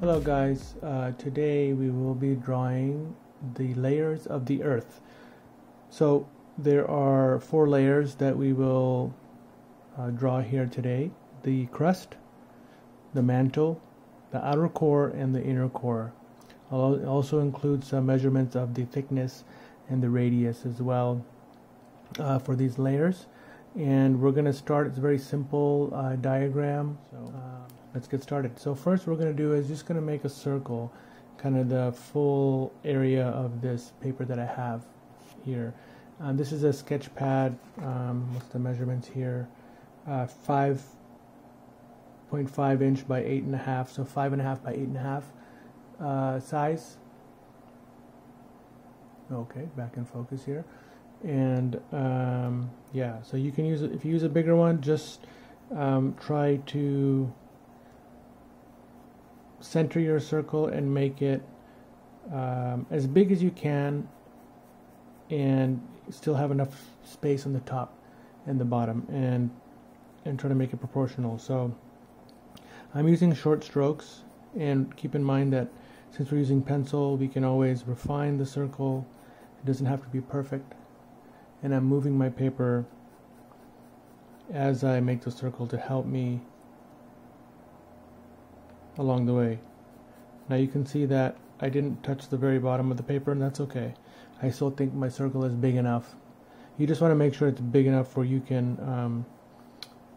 Hello guys, uh, today we will be drawing the layers of the earth. So there are four layers that we will uh, draw here today. The crust, the mantle, the outer core, and the inner core. I'll also include some measurements of the thickness and the radius as well uh, for these layers. And we're going to start, it's a very simple uh, diagram. So uh, let's get started. So first we're going to do is just going to make a circle, kind of the full area of this paper that I have here. Um, this is a sketch pad, um, what's the measurements here? Uh, 5.5 inch by 8.5, so 5.5 by 8.5 uh, size. Okay, back in focus here. And um, yeah, so you can use it, if you use a bigger one, just um, try to center your circle and make it um, as big as you can and still have enough space on the top and the bottom and and try to make it proportional. So I'm using short strokes and keep in mind that since we're using pencil we can always refine the circle. It doesn't have to be perfect. And I'm moving my paper as I make the circle to help me along the way. Now you can see that I didn't touch the very bottom of the paper and that's okay. I still think my circle is big enough. You just want to make sure it's big enough where you can, um,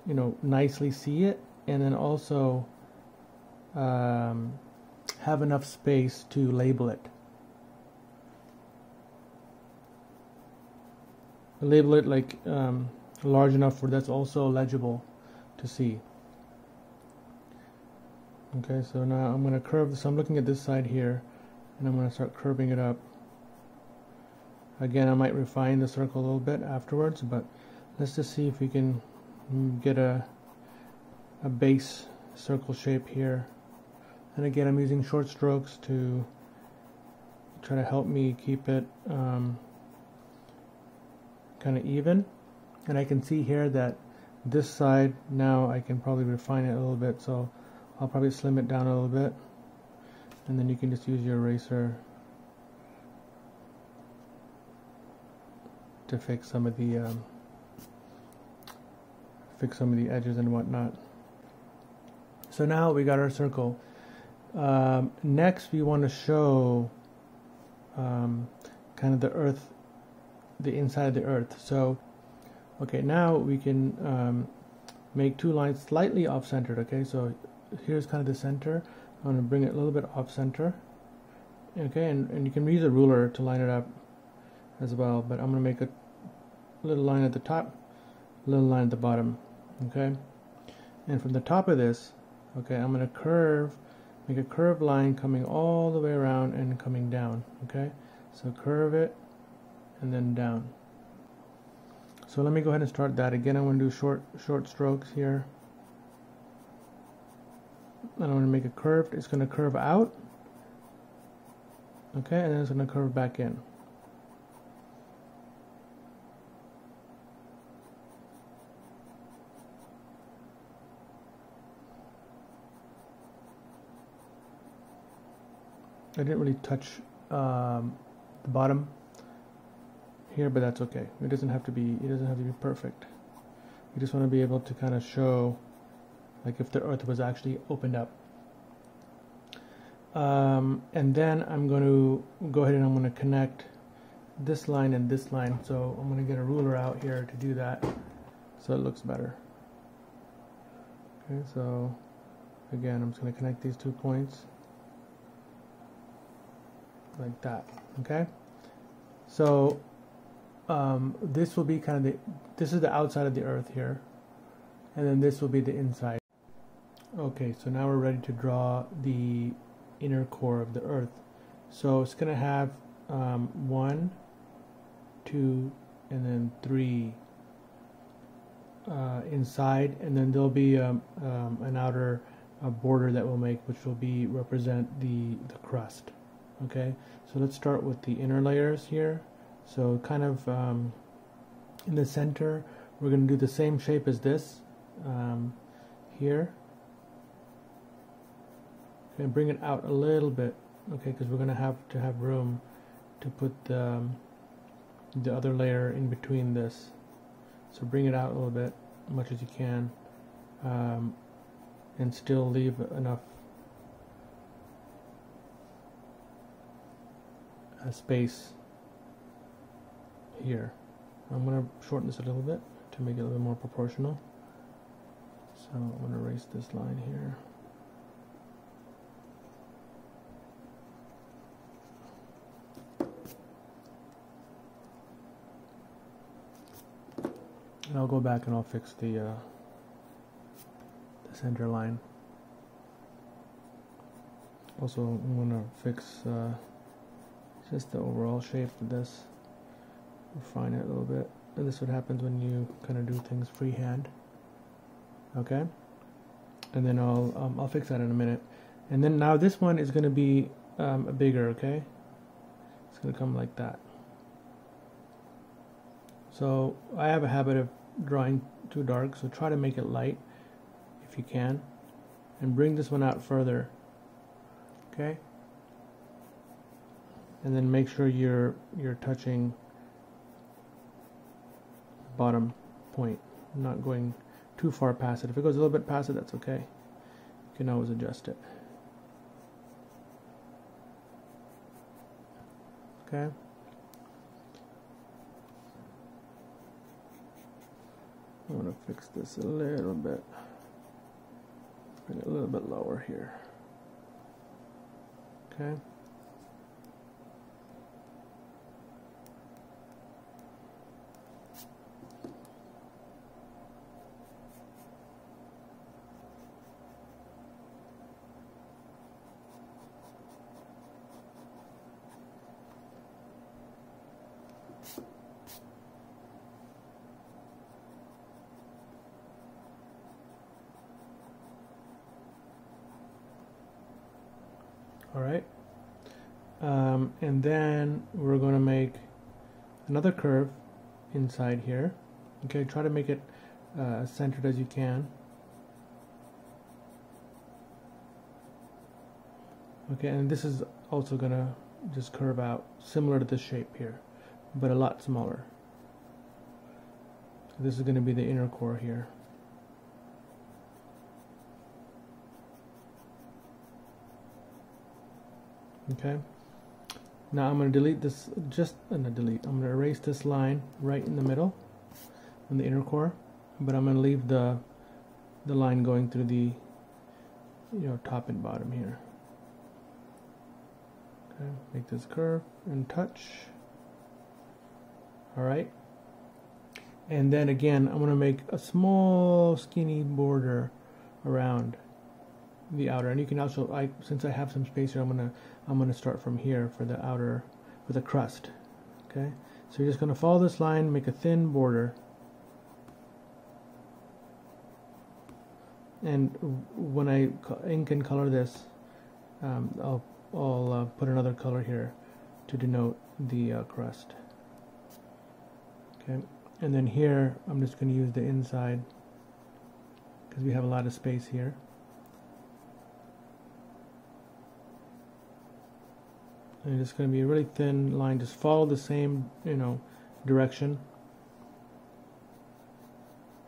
you know, nicely see it and then also um, have enough space to label it. Label it like um, large enough where that's also legible to see. Okay, so now I'm going to curve, so I'm looking at this side here, and I'm going to start curving it up. Again, I might refine the circle a little bit afterwards, but let's just see if we can get a, a base circle shape here. And again, I'm using short strokes to try to help me keep it um, kind of even. And I can see here that this side, now I can probably refine it a little bit, so I'll probably slim it down a little bit. And then you can just use your eraser to fix some of the um, fix some of the edges and whatnot. So now we got our circle. Um, next we want to show um, kind of the earth the inside of the earth. So okay now we can um, make two lines slightly off centered okay? So here's kind of the center. I'm going to bring it a little bit off center. Okay, and, and you can use a ruler to line it up as well, but I'm going to make a little line at the top, little line at the bottom. Okay, and from the top of this, okay, I'm going to curve, make a curved line coming all the way around and coming down. Okay, so curve it and then down. So let me go ahead and start that again. I'm going to do short short strokes here. I want to make it curved. It's going to curve out. Okay, and then it's going to curve back in. I didn't really touch um, the bottom here, but that's okay. It doesn't have to be. It doesn't have to be perfect. You just want to be able to kind of show like if the earth was actually opened up. Um, and then I'm going to go ahead and I'm going to connect this line and this line. So I'm going to get a ruler out here to do that so it looks better. Okay, so again, I'm just going to connect these two points like that. Okay, so um, this will be kind of the this is the outside of the earth here, and then this will be the inside. Okay, so now we're ready to draw the inner core of the Earth. So it's going to have um, one, two, and then three uh, inside, and then there'll be um, um, an outer uh, border that we'll make, which will be represent the the crust. Okay, so let's start with the inner layers here. So kind of um, in the center, we're going to do the same shape as this um, here and bring it out a little bit okay because we're gonna have to have room to put the, um, the other layer in between this. So bring it out a little bit as much as you can um, and still leave enough uh, space here. I'm gonna shorten this a little bit to make it a little more proportional. So I'm gonna erase this line here And I'll go back and I'll fix the, uh, the center line. Also, I'm to fix uh, just the overall shape of this. Refine it a little bit. And this is what happens when you kind of do things freehand. Okay? And then I'll, um, I'll fix that in a minute. And then now this one is to be um, bigger, okay? It's to come like that. So I have a habit of drawing too dark, so try to make it light if you can. And bring this one out further. Okay? And then make sure you're you're touching bottom point, not going too far past it. If it goes a little bit past it, that's okay. You can always adjust it. Okay? Going to fix this a little bit. Bring it a little bit lower here. Okay. All right um, and then we're going to make another curve inside here. Okay try to make it uh, centered as you can. Okay and this is also gonna just curve out similar to this shape here but a lot smaller. This is going to be the inner core here okay. Now I'm going to delete this just uh, not delete I'm going to erase this line right in the middle in the inner core but I'm going to leave the the line going through the you know top and bottom here. Okay make this curve and touch. All right. And then again I'm going to make a small skinny border around the outer and you can also I since I have some space here I'm gonna I'm gonna start from here for the outer for the crust okay? So you're just gonna follow this line make a thin border. And when I ink and color this um, I'll, I'll uh, put another color here to denote the uh, crust okay? And then here I'm just going to use the inside because we have a lot of space here and it's going to be a really thin line just follow the same you know direction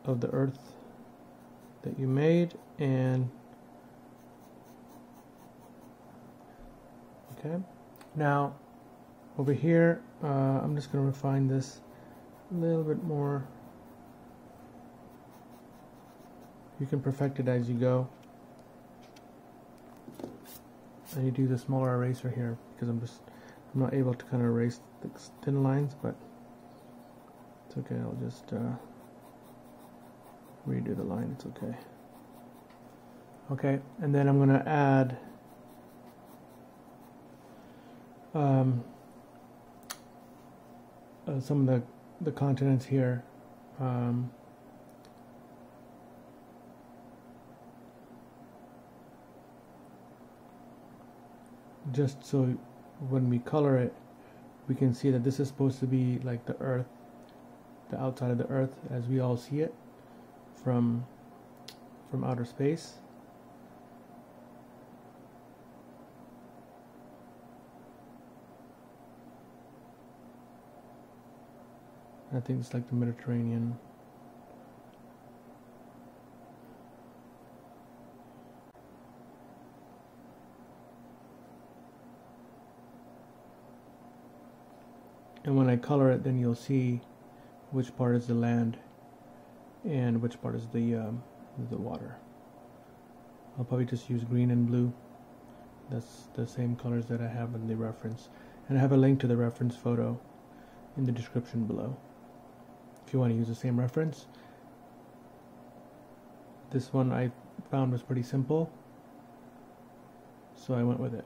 of the earth that you made and okay. Now over here uh, I'm just going to refine this a little bit more. You can perfect it as you go and you do the smaller eraser here because I'm just I'm not able to kind of erase the thin lines but it's okay I'll just uh, redo the line it's okay. Okay and then I'm gonna add um, uh, some of the the continents here um, just so when we color it we can see that this is supposed to be like the earth the outside of the earth as we all see it from from outer space. I think it's like the Mediterranean. And when I color it, then you'll see which part is the land and which part is the um, the water. I'll probably just use green and blue. That's the same colors that I have in the reference. And I have a link to the reference photo in the description below. If you want to use the same reference. This one I found was pretty simple. So I went with it.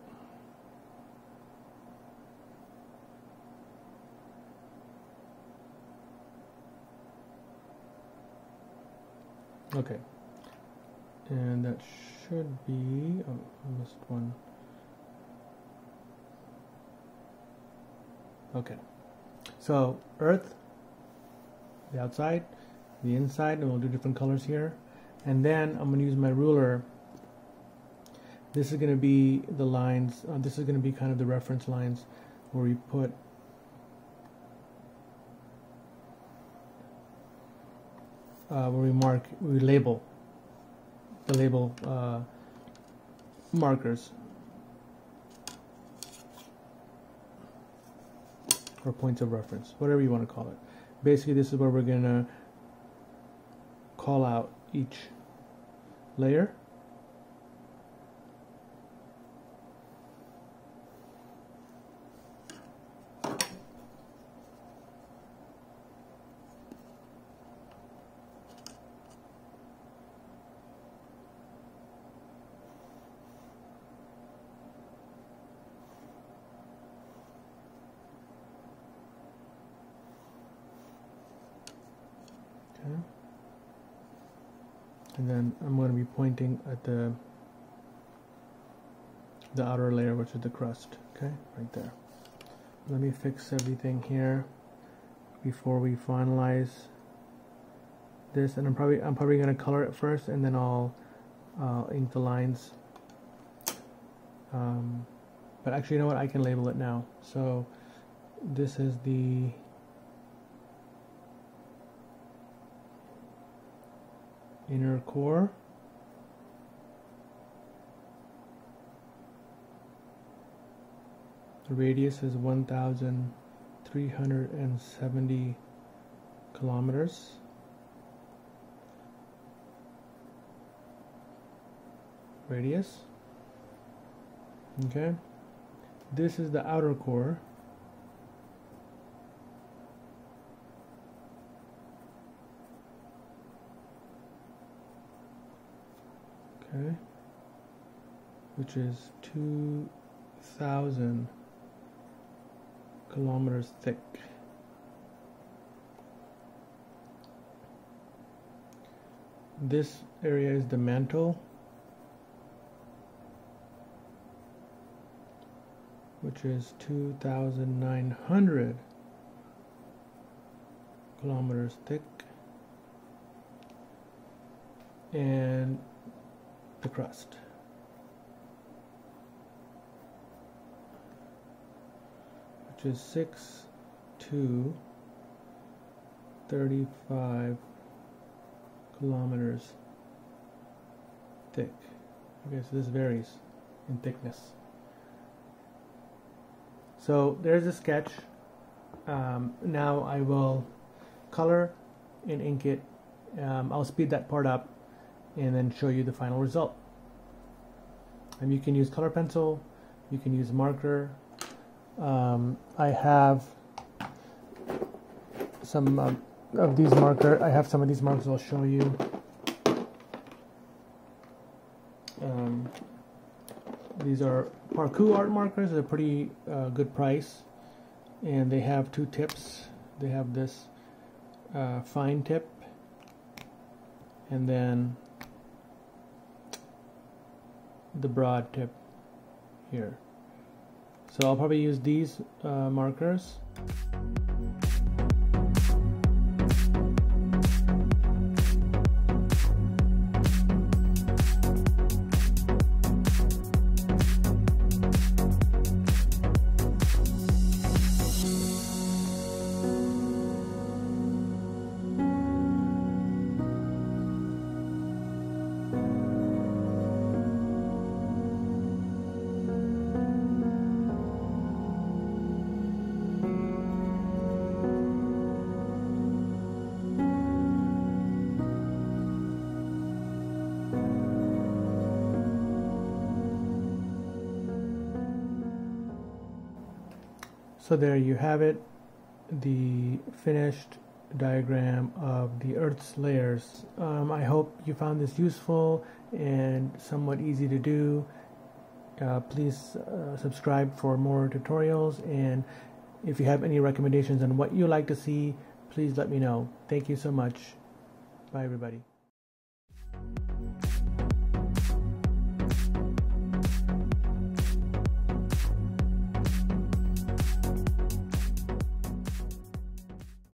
Okay. And that should be, oh, I missed one. Okay. So earth, the outside, the inside, and we'll do different colors here. And then I'm going to use my ruler. This is going to be the lines, uh, this is going to be kind of the reference lines where we put uh, where we mark, we label the label uh, markers or points of reference, whatever you want to call it. Basically, this is where we're going to call out each layer and then I'm going to be pointing at the the outer layer which is the crust okay? Right there. Let me fix everything here before we finalize this. And I'm probably I'm probably going to color it first and then I'll uh, ink the lines. Um, but actually you know what? I can label it now. So this is the inner core. The radius is 1,370 kilometers. Radius. Okay. This is the outer core. Okay, which is 2,000 kilometers thick. This area is the mantle, which is 2,900 kilometers thick. And the crust. Which is 6 to 35 kilometers thick. Okay, so this varies in thickness. So there's a sketch. Um, now I will color and ink it. Um, I'll speed that part up and then show you the final result. And you can use color pencil, you can use marker. Um, I have some uh, of these marker. I have some of these markers. I'll show you. Um, these are Parku art markers. They're pretty uh, good price, and they have two tips. They have this uh, fine tip, and then the broad tip here. So I'll probably use these uh, markers. So there you have it, the finished diagram of the Earth's layers. Um, I hope you found this useful and somewhat easy to do. Uh, please uh, subscribe for more tutorials and if you have any recommendations on what you like to see, please let me know. Thank you so much. Bye everybody.